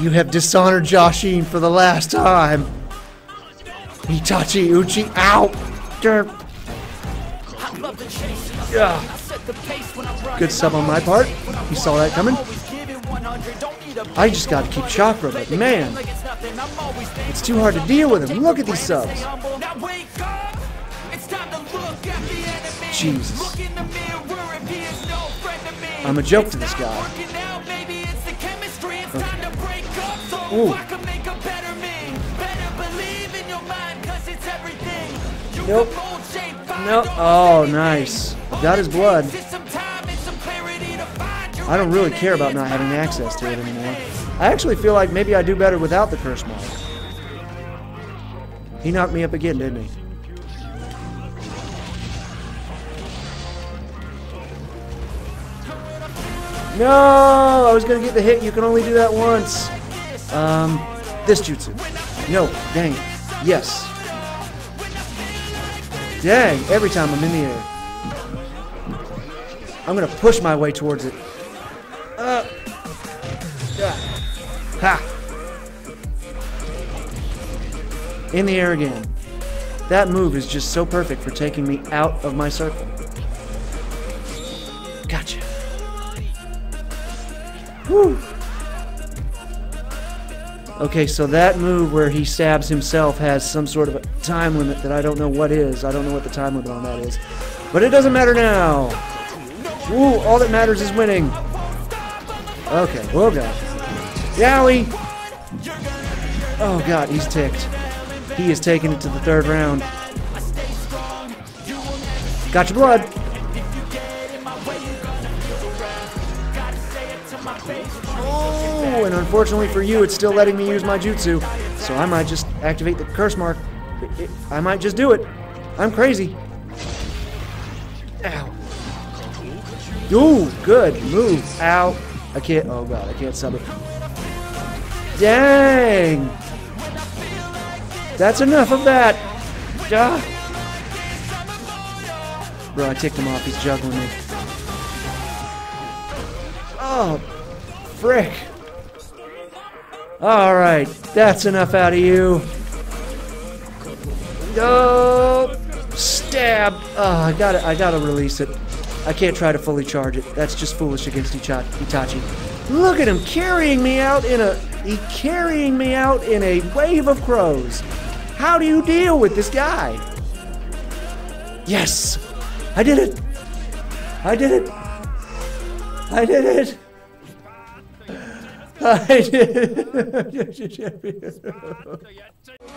You have dishonored Jashin for the last time. Itachi Uchi, ow! Derp. Yeah. Good sub on my part. You saw that coming. I just got to keep chakra, but man, it's too hard to deal with him. Look at these subs. Jesus. I'm a joke to this guy. Okay. Ooh. Nope. Nope. Oh, nice. Got his blood. I don't really care about not having access to it anymore. I actually feel like maybe I do better without the curse mark. He knocked me up again, didn't he? No! I was gonna get the hit. You can only do that once. Um, this jutsu. No, dang. Yes. Dang, every time I'm in the air. I'm gonna push my way towards it. Uh, ha! In the air again. That move is just so perfect for taking me out of my circle. Gotcha. Whew. Okay, so that move where he stabs himself has some sort of a time limit that I don't know what is. I don't know what the time limit on that is. But it doesn't matter now. Ooh, all that matters is winning. Okay, oh well go. Yowie! Oh god, he's ticked. He is taking it to the third round. Got your blood. Oh, and unfortunately for you, it's still letting me use my jutsu. So I might just activate the curse mark. I might just do it. I'm crazy. Ow. Ooh, good move. Ow. I can't. Oh god, I can't sub it. Dang. That's enough of that. Ah. Bro, I ticked him off. He's juggling me. Oh, frick. All right, that's enough out of you. Oh, stab. Oh, I gotta, I gotta release it. I can't try to fully charge it. That's just foolish against Itachi. Look at him carrying me out in a, he carrying me out in a wave of crows. How do you deal with this guy? Yes, I did it. I did it. I did it. I did.